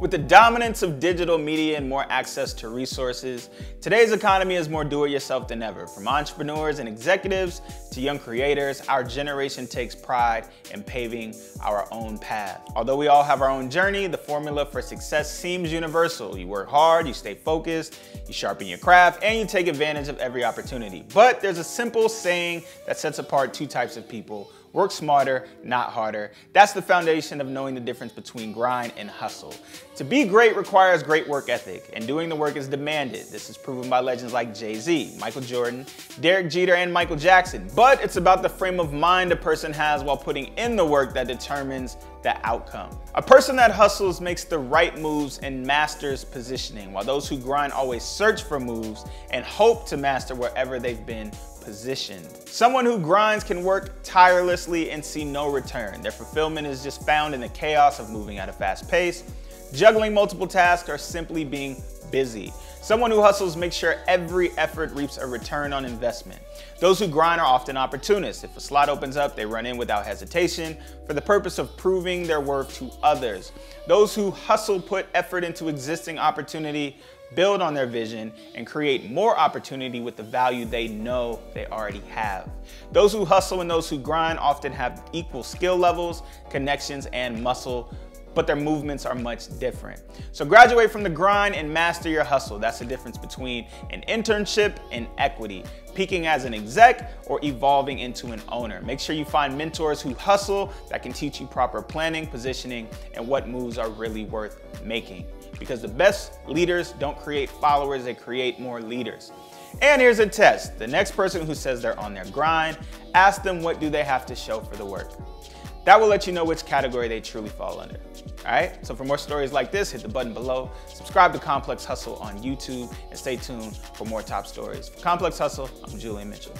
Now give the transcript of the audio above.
With the dominance of digital media and more access to resources, today's economy is more do-it-yourself than ever. From entrepreneurs and executives to young creators, our generation takes pride in paving our own path. Although we all have our own journey, the formula for success seems universal. You work hard, you stay focused, you sharpen your craft, and you take advantage of every opportunity. But there's a simple saying that sets apart two types of people Work smarter, not harder. That's the foundation of knowing the difference between grind and hustle. To be great requires great work ethic, and doing the work is demanded. This is proven by legends like Jay-Z, Michael Jordan, Derek Jeter, and Michael Jackson. But it's about the frame of mind a person has while putting in the work that determines the outcome. A person that hustles makes the right moves and masters positioning, while those who grind always search for moves and hope to master wherever they've been positioned. Someone who grinds can work tirelessly and see no return. Their fulfillment is just found in the chaos of moving at a fast pace, juggling multiple tasks, or simply being busy. Someone who hustles makes sure every effort reaps a return on investment. Those who grind are often opportunists. If a slot opens up, they run in without hesitation for the purpose of proving their worth to others. Those who hustle put effort into existing opportunity build on their vision, and create more opportunity with the value they know they already have. Those who hustle and those who grind often have equal skill levels, connections, and muscle but their movements are much different. So graduate from the grind and master your hustle. That's the difference between an internship and equity, peaking as an exec or evolving into an owner. Make sure you find mentors who hustle that can teach you proper planning, positioning, and what moves are really worth making because the best leaders don't create followers, they create more leaders. And here's a test. The next person who says they're on their grind, ask them what do they have to show for the work. That will let you know which category they truly fall under. All right, so for more stories like this, hit the button below, subscribe to Complex Hustle on YouTube, and stay tuned for more top stories. For Complex Hustle, I'm Julian Mitchell.